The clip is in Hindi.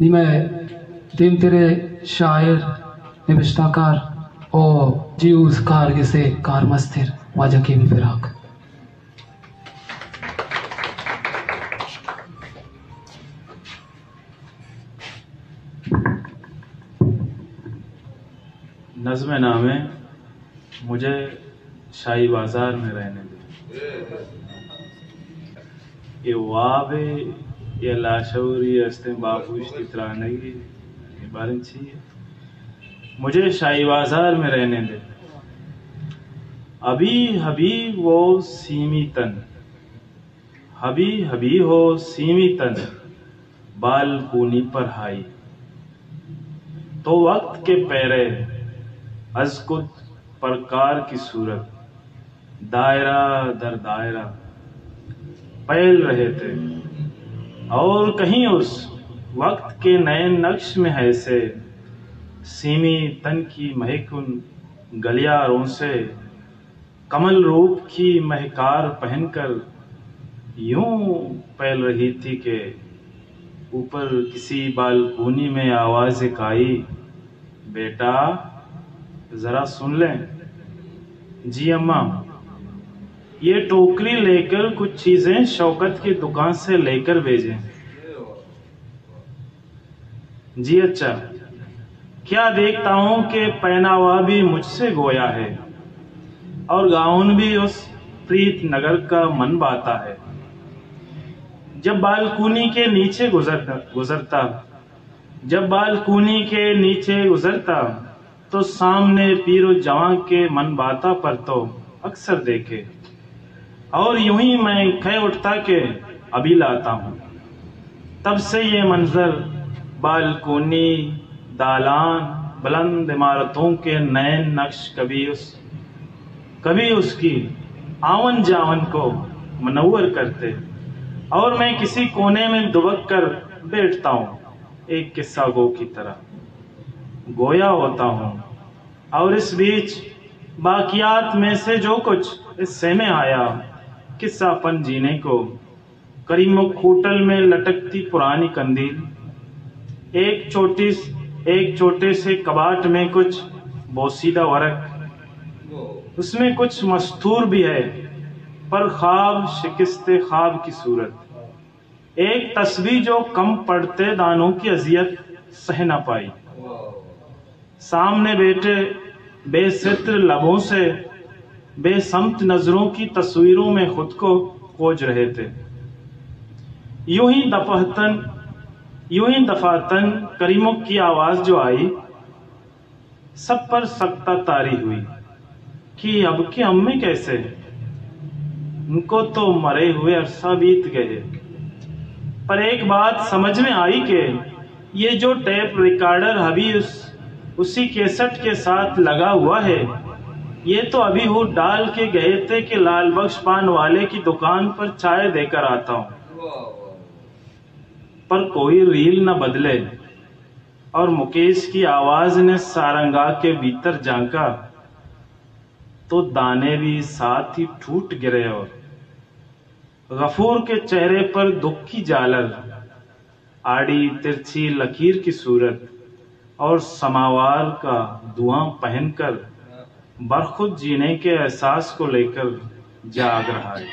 नहीं, मैं दिन तेरे शायर, निविष्टाकार ओ जी उस कार के से कार मस्तिर वाजा के भी फिराक। नज्म नाम है मुझे शाही बाज़ार में रहने दे। ये वाबे ये लाशौरी अस्ते बाबूश तितरानगी इबारत चाहिए मुझे शाही बाज़ार में रहने दे अभी हबी वो सीमी तन हबी हबी हो सीमी तन बाल कूनी पर हाई तो वक्त के पैरे अजकुत प्रकार की सूरत दायरा दर दायरा फैल रहे थे और कहीं उस वक्त के नए नक्श में ऐसे सीमी तन की महकुन गलियारों से, कमल रूप की महकार पहनकर यूँ फैल रही थी कि, ऊपर किसी बालकोनी में आवाज़ आई बेटा, जरा सुन लें। जी, अम्मा। ये टोकरी लेकर कुछ चीज़ें शौकत की दुकान से लेकर भेजें। जी अच्छा क्या देखता हूँ कि पहनावा भी मुझसे गोया है और गाउन भी उस प्रीत नगर का मन बाता है। जब बालकूनी के नीचे गुजरता गुजरता, जब बालकूनी के नीचे गुजरता तो सामने पीरो जवां के मन बाता पर तो अक्सर देखे। और यूँ ही मैं कह उठता के अभी लाता हूँ। तब से ये मंजर बालकोनी दालान, बुलंद इमारतों के नए नक्श कभी उस, कभी उसकी आवन जावन को मनवर करते। और मैं किसी कोने में दुबक कर बैठता हूँ, एक किस्सा गो की तरह। गोया होता हूँ, और इस बीच बाकियात में से जो कुछ इससे में आया किस्सापन जीने को। करीमो खूटल में लटकती पुरानी कंदील। एक छोटी एक छोटे से कबाट में कुछ बोसीदा वरक। उसमें कुछ मस्तूर भी है, पर ख्वाब शिकस्त ख्वाब की सूरत। एक तस्वीर जो कम पड़ते दानों की अजियत सह ना पाई। सामने बैठे बेसित्र लबों से बेसमत नज़रों की तस्वीरों में खुद को खोज रहे थे। यूँ ही दफातन यूँ ही दफातन करीमों की आवाज़ जो आई, सब पर सख्ता तारी हुई कि अब के अम्मे कैसे? उनको तो मरे हुए अरसा बीत गए। पर एक बात समझ में आई कि ये जो टेप रिकॉर्डर अभी उस, उसी केसट के साथ लगा हुआ है ये तो अभी वो डाल के गए थे कि लाल बख्श पान वाले की दुकान पर चाय देकर आता हूँ। पर कोई रील न बदले। और मुकेश की आवाज़ ने सारंगा के भीतर झांका। तो दाने भी साथ ही टूट गिरे और गफूर के चेहरे पर दुख की जालर, आड़ी तिरछी लकीर की सूरत और समावार का धुआँ पहनकर बरखुद जीने के एहसास को लेकर जाग रहा है।